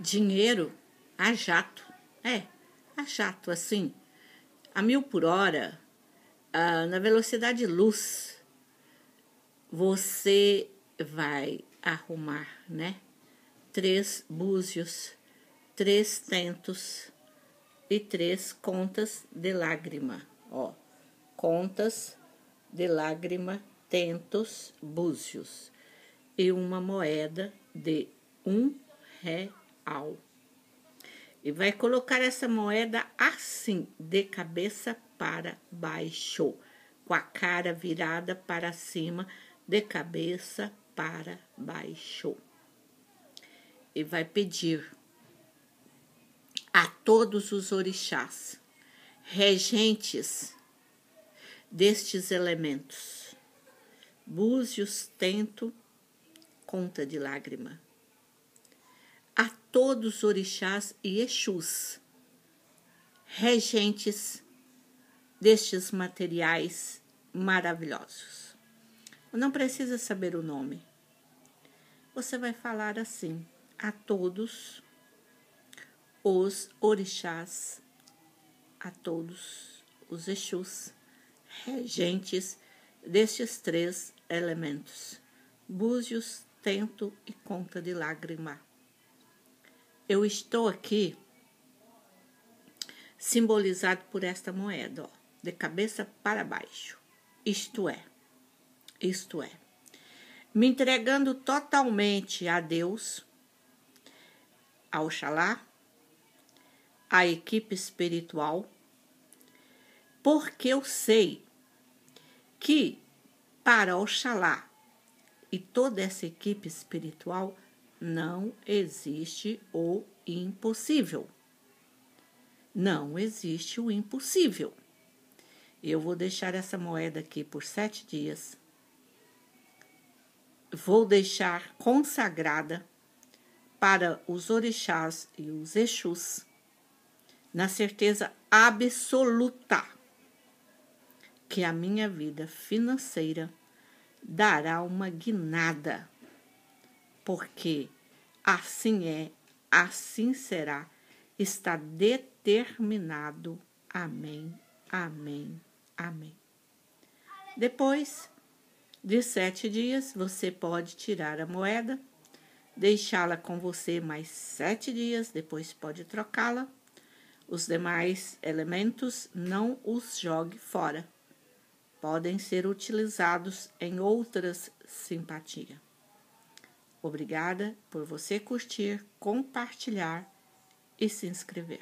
dinheiro a jato. É, a jato, assim, a mil por hora, ah, na velocidade luz, você vai arrumar, né? Três búzios, três tentos e três contas de lágrima, ó. Contas de lágrima, tentos, búzios e uma moeda de um real. E vai colocar essa moeda assim, de cabeça para baixo, com a cara virada para cima, de cabeça para baixo. E vai pedir a todos os orixás, regentes destes elementos, búzios, tento, conta de lágrima todos os orixás e exus, regentes destes materiais maravilhosos. Não precisa saber o nome. Você vai falar assim a todos os orixás, a todos os exus, regentes destes três elementos: búzios, tento e conta de lágrima eu estou aqui simbolizado por esta moeda, ó, de cabeça para baixo. Isto é, isto é, me entregando totalmente a Deus, ao Oxalá, à equipe espiritual, porque eu sei que para Oxalá e toda essa equipe espiritual não existe o impossível. Não existe o impossível. Eu vou deixar essa moeda aqui por sete dias. Vou deixar consagrada para os orixás e os exus, na certeza absoluta que a minha vida financeira dará uma guinada porque assim é, assim será, está determinado. Amém, amém, amém. Depois de sete dias, você pode tirar a moeda, deixá-la com você mais sete dias, depois pode trocá-la. Os demais elementos não os jogue fora. Podem ser utilizados em outras simpatias. Obrigada por você curtir, compartilhar e se inscrever.